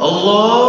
Allah